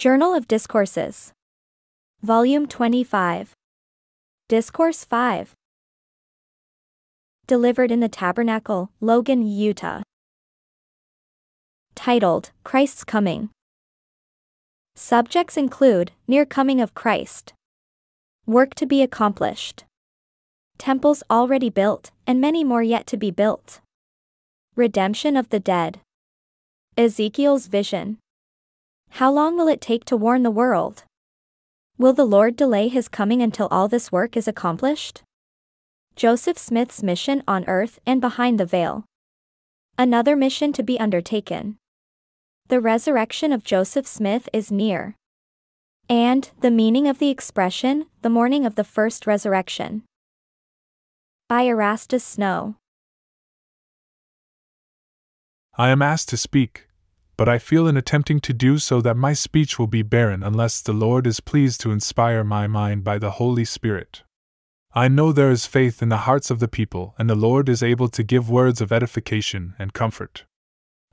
Journal of Discourses. Volume 25. Discourse 5. Delivered in the Tabernacle, Logan, Utah. Titled, Christ's Coming. Subjects include Near Coming of Christ, Work to be accomplished, Temples already built, and many more yet to be built, Redemption of the dead, Ezekiel's vision. How long will it take to warn the world? Will the Lord delay his coming until all this work is accomplished? Joseph Smith's mission on earth and behind the veil. Another mission to be undertaken. The resurrection of Joseph Smith is near. And, the meaning of the expression, the morning of the first resurrection. By Erastus Snow. I am asked to speak, but I feel in attempting to do so that my speech will be barren unless the Lord is pleased to inspire my mind by the Holy Spirit. I know there is faith in the hearts of the people, and the Lord is able to give words of edification and comfort.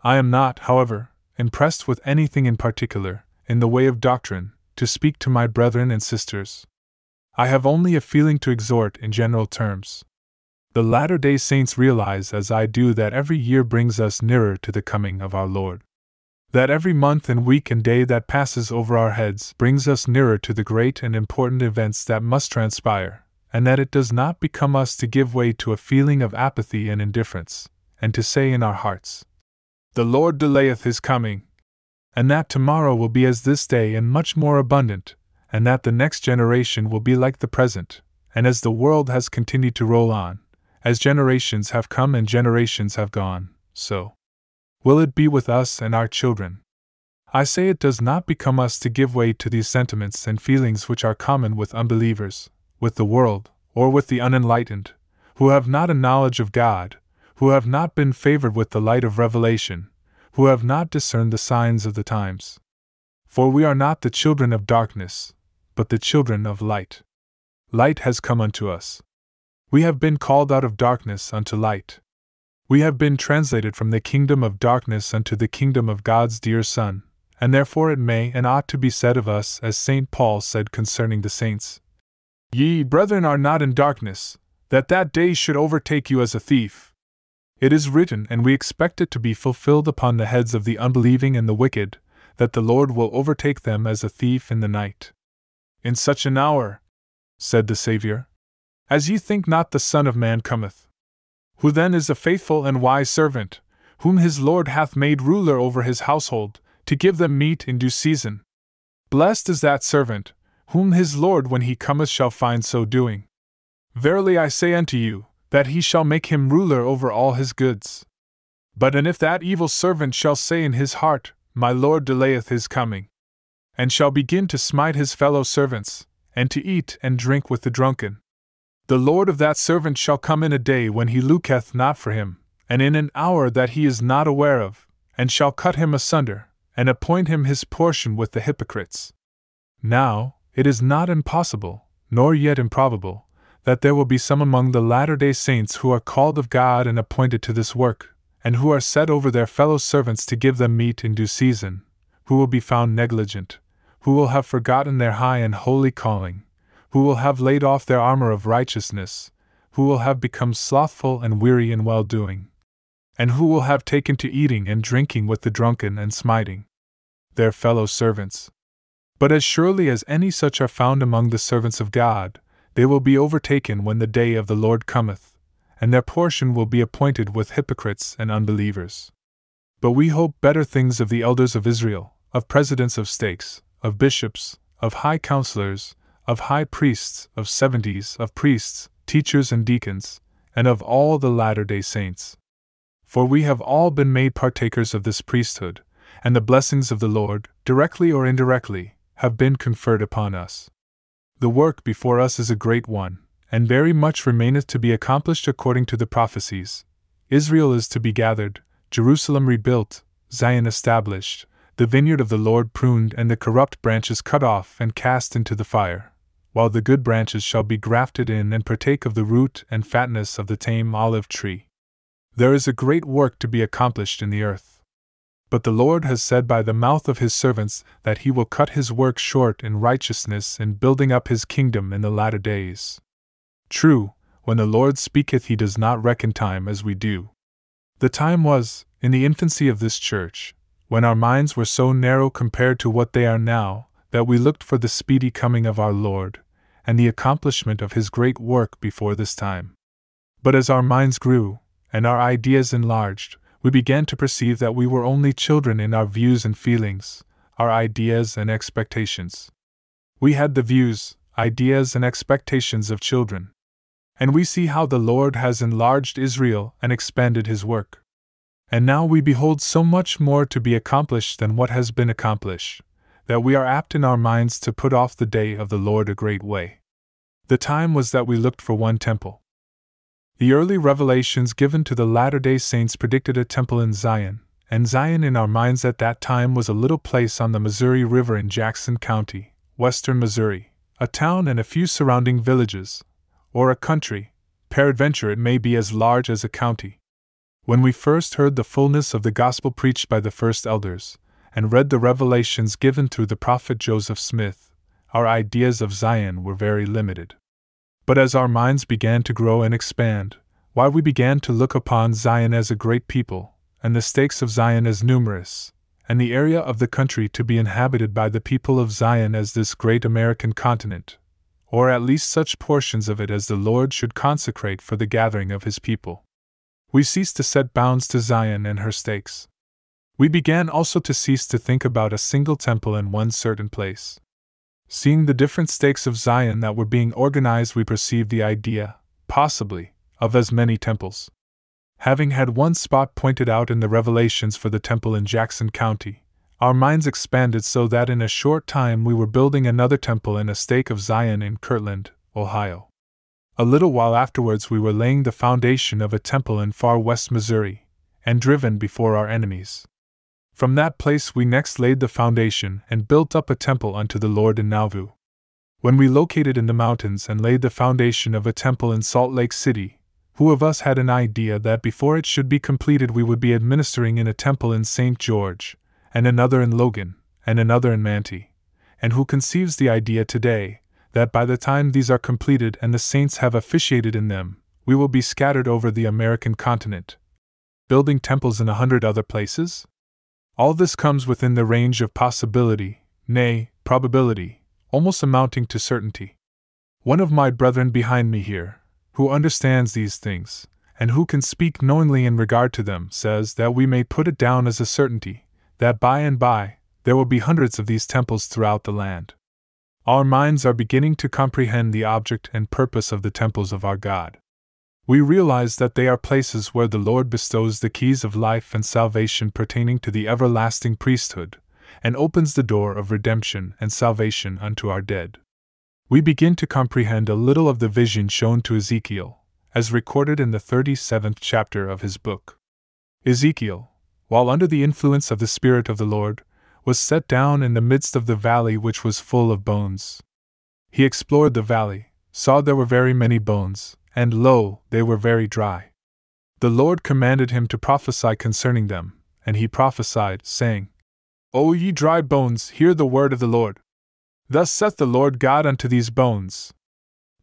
I am not, however, impressed with anything in particular, in the way of doctrine, to speak to my brethren and sisters. I have only a feeling to exhort in general terms. The Latter day Saints realize, as I do, that every year brings us nearer to the coming of our Lord that every month and week and day that passes over our heads brings us nearer to the great and important events that must transpire, and that it does not become us to give way to a feeling of apathy and indifference, and to say in our hearts, The Lord delayeth his coming, and that tomorrow will be as this day and much more abundant, and that the next generation will be like the present, and as the world has continued to roll on, as generations have come and generations have gone, so will it be with us and our children? I say it does not become us to give way to these sentiments and feelings which are common with unbelievers, with the world, or with the unenlightened, who have not a knowledge of God, who have not been favored with the light of revelation, who have not discerned the signs of the times. For we are not the children of darkness, but the children of light. Light has come unto us. We have been called out of darkness unto light. We have been translated from the kingdom of darkness unto the kingdom of God's dear Son, and therefore it may and ought to be said of us as St. Paul said concerning the saints Ye, brethren, are not in darkness, that that day should overtake you as a thief. It is written, and we expect it to be fulfilled upon the heads of the unbelieving and the wicked, that the Lord will overtake them as a thief in the night. In such an hour, said the Saviour, as ye think not the Son of Man cometh. Who then is a faithful and wise servant, whom his Lord hath made ruler over his household, to give them meat in due season? Blessed is that servant, whom his Lord when he cometh shall find so doing. Verily I say unto you, that he shall make him ruler over all his goods. But and if that evil servant shall say in his heart, My Lord delayeth his coming, and shall begin to smite his fellow servants, and to eat and drink with the drunken, the Lord of that servant shall come in a day when he looketh not for him, and in an hour that he is not aware of, and shall cut him asunder, and appoint him his portion with the hypocrites. Now, it is not impossible, nor yet improbable, that there will be some among the latter day saints who are called of God and appointed to this work, and who are set over their fellow servants to give them meat in due season, who will be found negligent, who will have forgotten their high and holy calling, who will have laid off their armor of righteousness, who will have become slothful and weary in well doing, and who will have taken to eating and drinking with the drunken and smiting their fellow servants. But as surely as any such are found among the servants of God, they will be overtaken when the day of the Lord cometh, and their portion will be appointed with hypocrites and unbelievers. But we hope better things of the elders of Israel, of presidents of stakes, of bishops, of high counselors, of high priests, of seventies, of priests, teachers, and deacons, and of all the latter day saints. For we have all been made partakers of this priesthood, and the blessings of the Lord, directly or indirectly, have been conferred upon us. The work before us is a great one, and very much remaineth to be accomplished according to the prophecies. Israel is to be gathered, Jerusalem rebuilt, Zion established, the vineyard of the Lord pruned, and the corrupt branches cut off and cast into the fire while the good branches shall be grafted in and partake of the root and fatness of the tame olive tree. There is a great work to be accomplished in the earth. But the Lord has said by the mouth of his servants that he will cut his work short in righteousness in building up his kingdom in the latter days. True, when the Lord speaketh, he does not reckon time as we do. The time was, in the infancy of this church, when our minds were so narrow compared to what they are now, that we looked for the speedy coming of our Lord, and the accomplishment of his great work before this time. But as our minds grew, and our ideas enlarged, we began to perceive that we were only children in our views and feelings, our ideas and expectations. We had the views, ideas, and expectations of children. And we see how the Lord has enlarged Israel and expanded his work. And now we behold so much more to be accomplished than what has been accomplished, that we are apt in our minds to put off the day of the Lord a great way. The time was that we looked for one temple. The early revelations given to the Latter day Saints predicted a temple in Zion, and Zion in our minds at that time was a little place on the Missouri River in Jackson County, western Missouri, a town and a few surrounding villages, or a country, peradventure it may be as large as a county. When we first heard the fullness of the gospel preached by the first elders, and read the revelations given through the prophet Joseph Smith, our ideas of Zion were very limited. But as our minds began to grow and expand, while we began to look upon Zion as a great people, and the stakes of Zion as numerous, and the area of the country to be inhabited by the people of Zion as this great American continent, or at least such portions of it as the Lord should consecrate for the gathering of his people. We ceased to set bounds to Zion and her stakes. We began also to cease to think about a single temple in one certain place. Seeing the different stakes of Zion that were being organized, we perceived the idea, possibly, of as many temples. Having had one spot pointed out in the Revelations for the temple in Jackson County, our minds expanded so that in a short time we were building another temple in a stake of Zion in Kirtland, Ohio. A little while afterwards, we were laying the foundation of a temple in Far West Missouri, and driven before our enemies. From that place we next laid the foundation and built up a temple unto the Lord in Nauvoo. When we located in the mountains and laid the foundation of a temple in Salt Lake City, who of us had an idea that before it should be completed we would be administering in a temple in St. George, and another in Logan, and another in Manti? And who conceives the idea today that by the time these are completed and the saints have officiated in them, we will be scattered over the American continent, building temples in a hundred other places? All this comes within the range of possibility, nay, probability, almost amounting to certainty. One of my brethren behind me here, who understands these things, and who can speak knowingly in regard to them, says that we may put it down as a certainty that by and by there will be hundreds of these temples throughout the land. Our minds are beginning to comprehend the object and purpose of the temples of our God we realize that they are places where the Lord bestows the keys of life and salvation pertaining to the everlasting priesthood, and opens the door of redemption and salvation unto our dead. We begin to comprehend a little of the vision shown to Ezekiel, as recorded in the 37th chapter of his book. Ezekiel, while under the influence of the Spirit of the Lord, was set down in the midst of the valley which was full of bones. He explored the valley, saw there were very many bones, and lo, they were very dry. The Lord commanded him to prophesy concerning them, and he prophesied, saying, O ye dry bones, hear the word of the Lord. Thus saith the Lord God unto these bones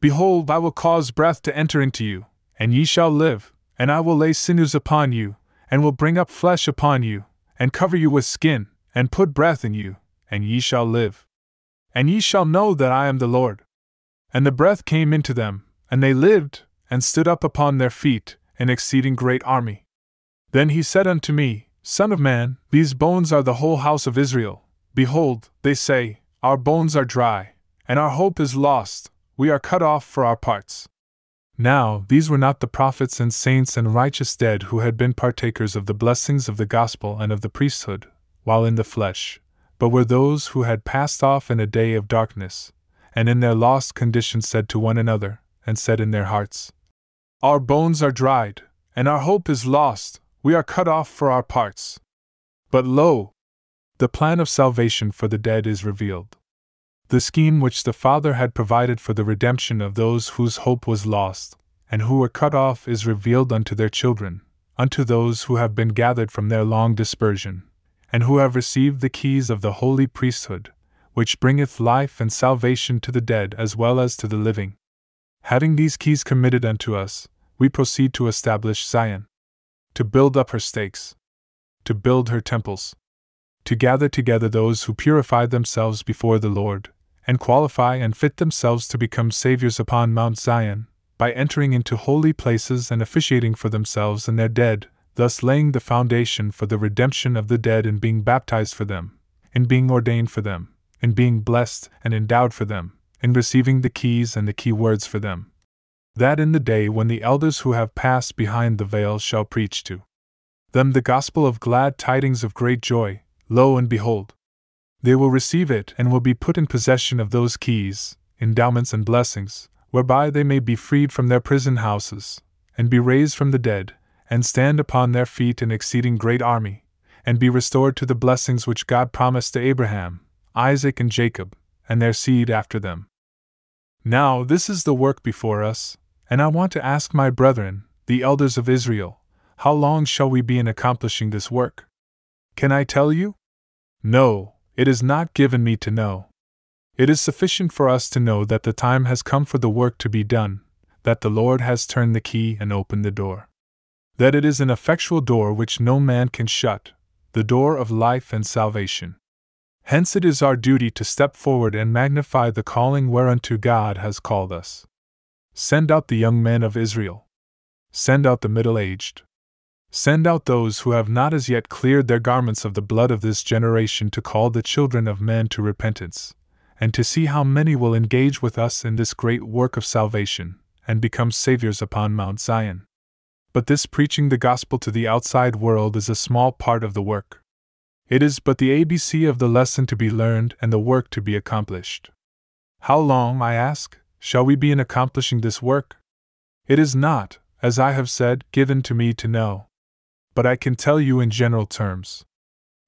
Behold, I will cause breath to enter into you, and ye shall live, and I will lay sinews upon you, and will bring up flesh upon you, and cover you with skin, and put breath in you, and ye shall live. And ye shall know that I am the Lord. And the breath came into them, and they lived, and stood up upon their feet, an exceeding great army. Then he said unto me, Son of man, these bones are the whole house of Israel. Behold, they say, Our bones are dry, and our hope is lost, we are cut off for our parts. Now, these were not the prophets and saints and righteous dead who had been partakers of the blessings of the gospel and of the priesthood, while in the flesh, but were those who had passed off in a day of darkness, and in their lost condition said to one another, and said in their hearts, Our bones are dried, and our hope is lost, we are cut off for our parts. But lo! The plan of salvation for the dead is revealed. The scheme which the Father had provided for the redemption of those whose hope was lost, and who were cut off, is revealed unto their children, unto those who have been gathered from their long dispersion, and who have received the keys of the holy priesthood, which bringeth life and salvation to the dead as well as to the living. Having these keys committed unto us, we proceed to establish Zion, to build up her stakes, to build her temples, to gather together those who purify themselves before the Lord, and qualify and fit themselves to become saviors upon Mount Zion, by entering into holy places and officiating for themselves and their dead, thus laying the foundation for the redemption of the dead in being baptized for them, in being ordained for them, in being blessed and endowed for them, in receiving the keys and the key words for them. That in the day when the elders who have passed behind the veil shall preach to them the gospel of glad tidings of great joy, lo and behold, they will receive it and will be put in possession of those keys, endowments, and blessings, whereby they may be freed from their prison houses, and be raised from the dead, and stand upon their feet an exceeding great army, and be restored to the blessings which God promised to Abraham, Isaac, and Jacob, and their seed after them. Now, this is the work before us, and I want to ask my brethren, the elders of Israel, how long shall we be in accomplishing this work? Can I tell you? No, it is not given me to know. It is sufficient for us to know that the time has come for the work to be done, that the Lord has turned the key and opened the door that it is an effectual door which no man can shut, the door of life and salvation. Hence it is our duty to step forward and magnify the calling whereunto God has called us. Send out the young men of Israel. Send out the middle aged. Send out those who have not as yet cleared their garments of the blood of this generation to call the children of men to repentance, and to see how many will engage with us in this great work of salvation, and become saviors upon Mount Zion but this preaching the gospel to the outside world is a small part of the work. It is but the ABC of the lesson to be learned and the work to be accomplished. How long, I ask, shall we be in accomplishing this work? It is not, as I have said, given to me to know. But I can tell you in general terms.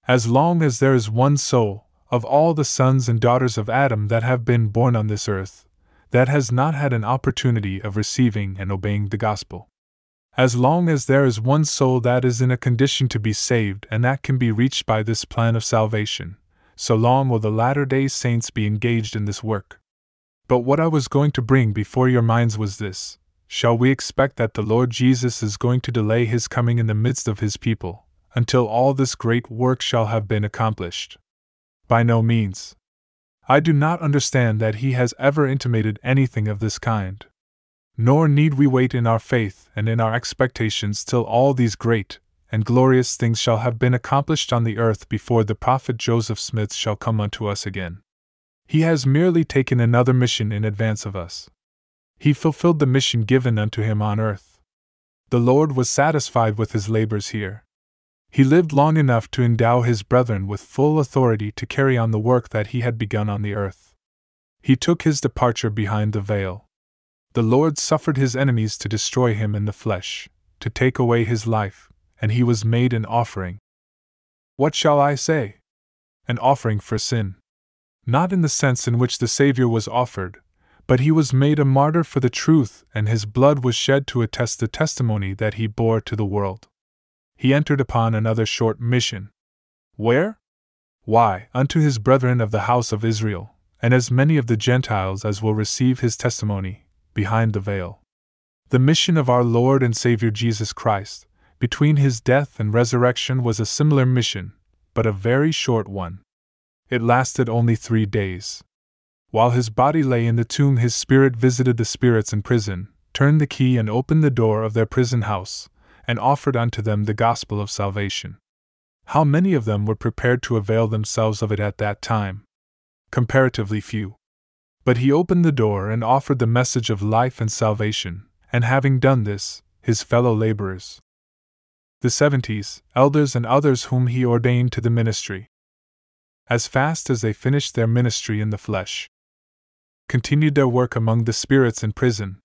As long as there is one soul, of all the sons and daughters of Adam that have been born on this earth, that has not had an opportunity of receiving and obeying the gospel. As long as there is one soul that is in a condition to be saved and that can be reached by this plan of salvation, so long will the latter day saints be engaged in this work. But what I was going to bring before your minds was this Shall we expect that the Lord Jesus is going to delay his coming in the midst of his people, until all this great work shall have been accomplished? By no means. I do not understand that he has ever intimated anything of this kind. Nor need we wait in our faith and in our expectations till all these great and glorious things shall have been accomplished on the earth before the prophet Joseph Smith shall come unto us again. He has merely taken another mission in advance of us. He fulfilled the mission given unto him on earth. The Lord was satisfied with his labors here. He lived long enough to endow his brethren with full authority to carry on the work that he had begun on the earth. He took his departure behind the veil the Lord suffered his enemies to destroy him in the flesh, to take away his life, and he was made an offering. What shall I say? An offering for sin. Not in the sense in which the Savior was offered, but he was made a martyr for the truth, and his blood was shed to attest the testimony that he bore to the world. He entered upon another short mission. Where? Why, unto his brethren of the house of Israel, and as many of the Gentiles as will receive his testimony, behind the veil. The mission of our Lord and Savior Jesus Christ, between his death and resurrection, was a similar mission, but a very short one. It lasted only three days. While his body lay in the tomb, his spirit visited the spirits in prison, turned the key, and opened the door of their prison house, and offered unto them the gospel of salvation. How many of them were prepared to avail themselves of it at that time? Comparatively few. But he opened the door and offered the message of life and salvation, and having done this, his fellow laborers, the seventies, elders, and others whom he ordained to the ministry, as fast as they finished their ministry in the flesh, continued their work among the spirits in prison.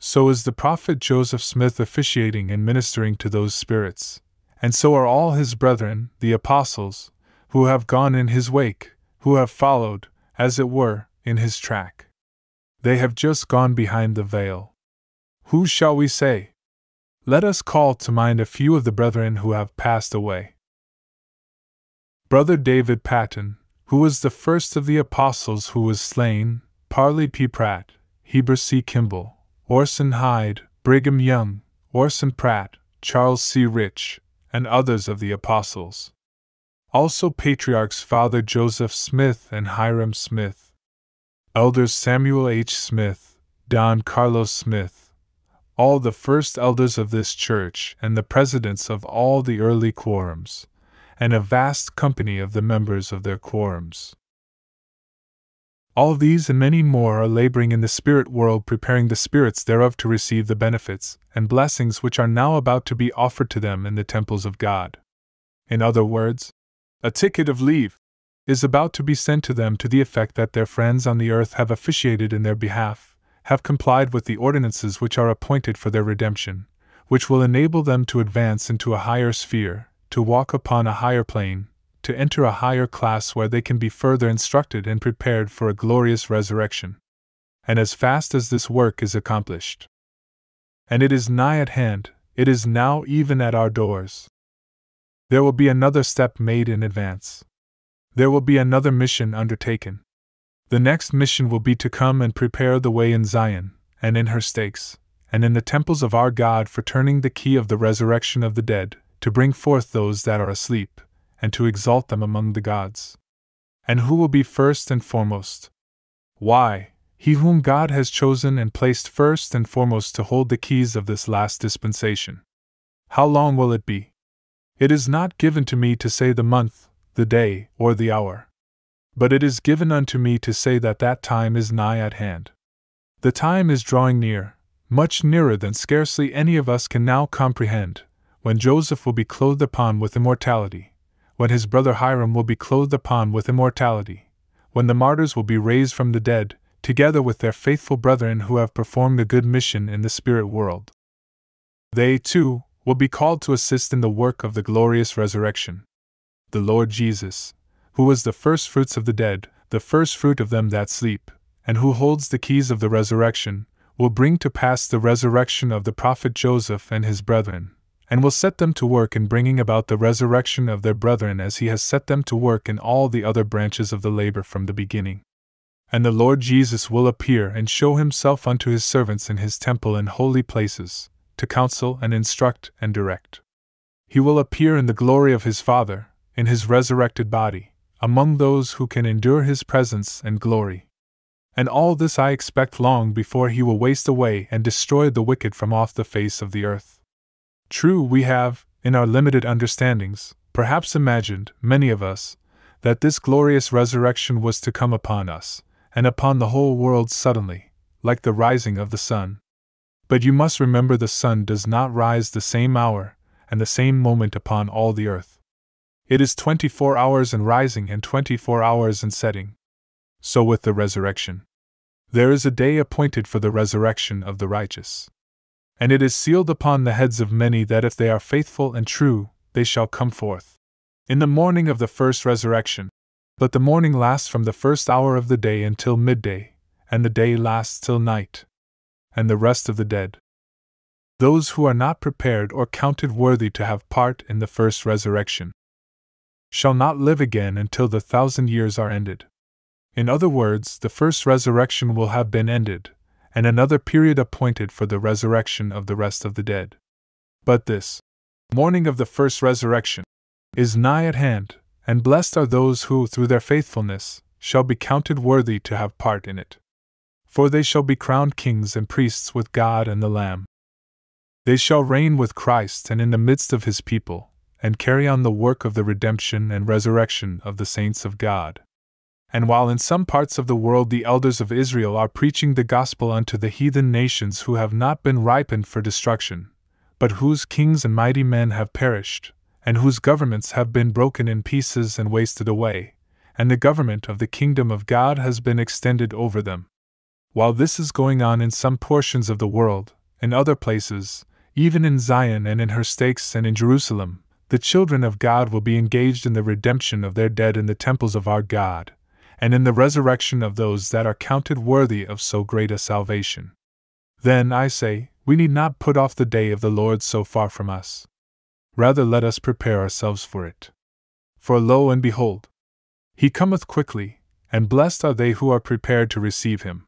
So is the prophet Joseph Smith officiating and ministering to those spirits, and so are all his brethren, the apostles, who have gone in his wake, who have followed, as it were, in his track. They have just gone behind the veil. Who shall we say? Let us call to mind a few of the brethren who have passed away. Brother David Patten, who was the first of the apostles who was slain, Parley P. Pratt, Heber C. Kimball, Orson Hyde, Brigham Young, Orson Pratt, Charles C. Rich, and others of the apostles. Also, patriarchs Father Joseph Smith and Hyrum Smith, elders Samuel H. Smith, Don Carlos Smith, all the first elders of this church, and the presidents of all the early quorums, and a vast company of the members of their quorums. All these and many more are laboring in the spirit world, preparing the spirits thereof to receive the benefits and blessings which are now about to be offered to them in the temples of God. In other words, a ticket of leave is about to be sent to them to the effect that their friends on the earth have officiated in their behalf, have complied with the ordinances which are appointed for their redemption, which will enable them to advance into a higher sphere, to walk upon a higher plane, to enter a higher class where they can be further instructed and prepared for a glorious resurrection. And as fast as this work is accomplished, and it is nigh at hand, it is now even at our doors. There will be another step made in advance. There will be another mission undertaken. The next mission will be to come and prepare the way in Zion, and in her stakes, and in the temples of our God for turning the key of the resurrection of the dead, to bring forth those that are asleep, and to exalt them among the gods. And who will be first and foremost? Why, he whom God has chosen and placed first and foremost to hold the keys of this last dispensation. How long will it be? It is not given to me to say the month, the day, or the hour. But it is given unto me to say that that time is nigh at hand. The time is drawing near, much nearer than scarcely any of us can now comprehend, when Joseph will be clothed upon with immortality, when his brother Hyrum will be clothed upon with immortality, when the martyrs will be raised from the dead, together with their faithful brethren who have performed a good mission in the spirit world. They, too, will be called to assist in the work of the glorious resurrection. The Lord Jesus, who was the first fruits of the dead, the first fruit of them that sleep, and who holds the keys of the resurrection, will bring to pass the resurrection of the prophet Joseph and his brethren, and will set them to work in bringing about the resurrection of their brethren as he has set them to work in all the other branches of the labor from the beginning. And the Lord Jesus will appear and show himself unto his servants in his temple and holy places, to counsel and instruct and direct. He will appear in the glory of his Father, in his resurrected body, among those who can endure his presence and glory. And all this I expect long before he will waste away and destroy the wicked from off the face of the earth. True, we have, in our limited understandings, perhaps imagined, many of us, that this glorious resurrection was to come upon us, and upon the whole world suddenly, like the rising of the sun. But you must remember the sun does not rise the same hour and the same moment upon all the earth. It is twenty four hours in rising and twenty four hours in setting. So with the resurrection. There is a day appointed for the resurrection of the righteous. And it is sealed upon the heads of many that if they are faithful and true, they shall come forth. In the morning of the first resurrection. But the morning lasts from the first hour of the day until midday, and the day lasts till night. And the rest of the dead. Those who are not prepared or counted worthy to have part in the first resurrection shall not live again until the thousand years are ended. In other words, the first resurrection will have been ended, and another period appointed for the resurrection of the rest of the dead. But this morning of the first resurrection is nigh at hand, and blessed are those who, through their faithfulness, shall be counted worthy to have part in it. For they shall be crowned kings and priests with God and the Lamb. They shall reign with Christ and in the midst of his people, and carry on the work of the redemption and resurrection of the saints of God. And while in some parts of the world the elders of Israel are preaching the gospel unto the heathen nations who have not been ripened for destruction, but whose kings and mighty men have perished, and whose governments have been broken in pieces and wasted away, and the government of the kingdom of God has been extended over them. While this is going on in some portions of the world, in other places, even in Zion and in her stakes and in Jerusalem, the children of God will be engaged in the redemption of their dead in the temples of our God and in the resurrection of those that are counted worthy of so great a salvation. Then, I say, we need not put off the day of the Lord so far from us. Rather, let us prepare ourselves for it. For lo and behold, he cometh quickly, and blessed are they who are prepared to receive him.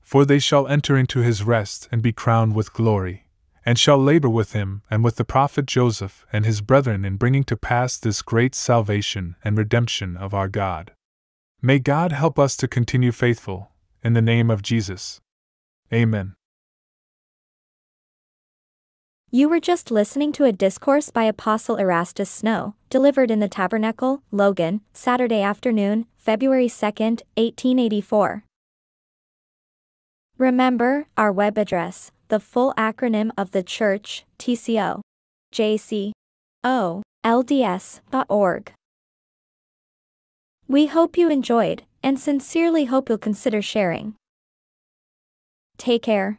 For they shall enter into his rest and be crowned with glory, and shall labor with him and with the prophet Joseph and his brethren in bringing to pass this great salvation and redemption of our God. May God help us to continue faithful, in the name of Jesus. Amen. You were just listening to a discourse by Apostle Erastus Snow, delivered in the Tabernacle, Logan, Saturday afternoon, February 2, 1884. Remember our web address, the full acronym of the Church, TCO. JC. O. LDS.org. We hope you enjoyed, and sincerely hope you'll consider sharing. Take care.